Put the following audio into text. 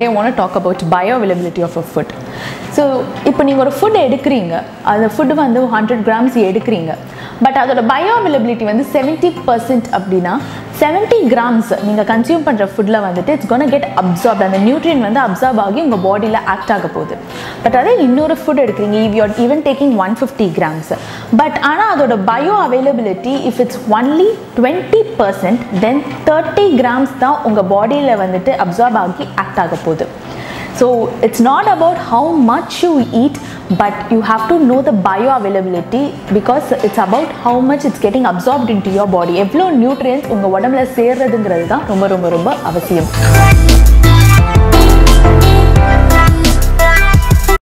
I want talk about bioavailability of a food so இப்போ நீங்கள் ஒரு ஃபுட் எடுக்கிறீங்க அந்த ஃபுட் வந்து ஹண்ட்ரட் கிராம்ஸ் எடுக்கிறீங்க பட் அதோட பயோ அவைலபிலிட்டி வந்து செவன்ட்டி பர்சன்ட் அப்படின்னா செவன்ட்டி கிராம்ஸ் நீங்கள் கன்சியூம் பண்ணுற ஃபுட்டில் வந்துட்டு இட்ஸ் கோன் கெட் அப்சார்ப் அந்த நியூட்ரியன் வந்து அப்சார்ப் ஆகி உங்கள் பாடியில் ஆக்ட் ஆக போகுது. பட் அதே இன்னொரு ஃபுட் எடுக்கிறீங்க if you're even taking one fifty grams but ஆனால் அதோட bioavailability if it's only twenty percent then thirty grams தான் உங்கள் பாடியில் வந்துட்டு அப்சார்ப் ஆகி ஆக்ட் ஆக போகுது. So it's not about how much you eat but you have to know the bioavailability because it's about how much it's getting absorbed into your body எவ்வளோ nutrients உங்கள் உடம்புல சேர்றதுங்கிறது தான் ரொம்ப ரொம்ப ரொம்ப அவசியம்.